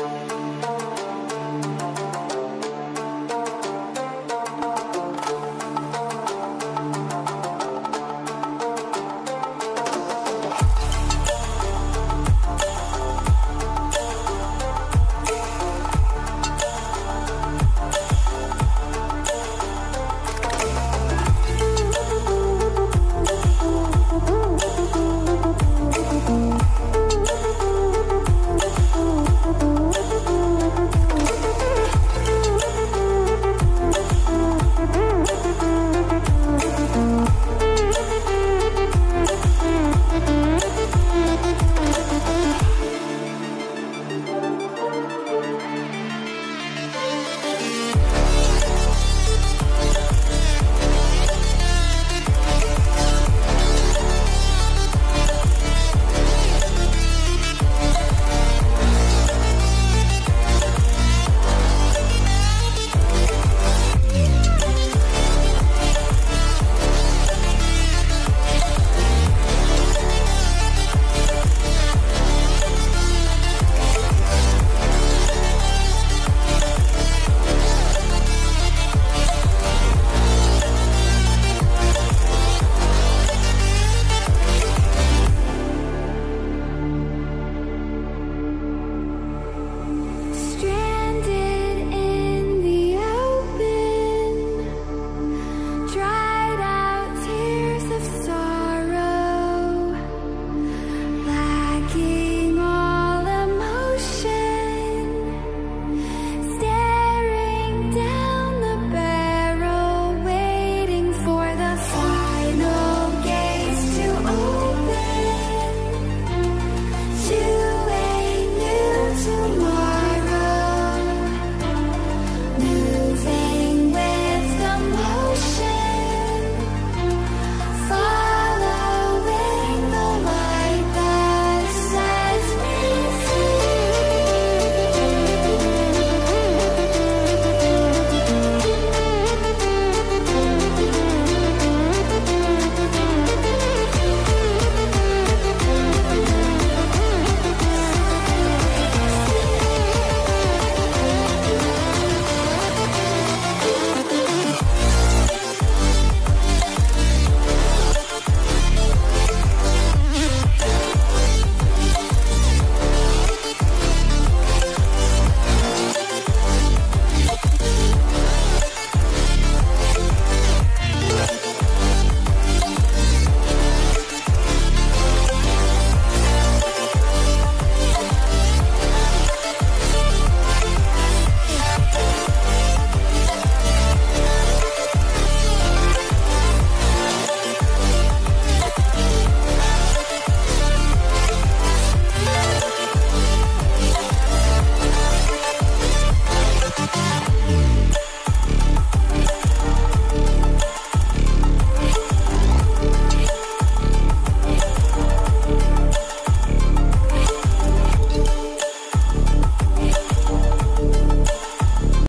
Bye.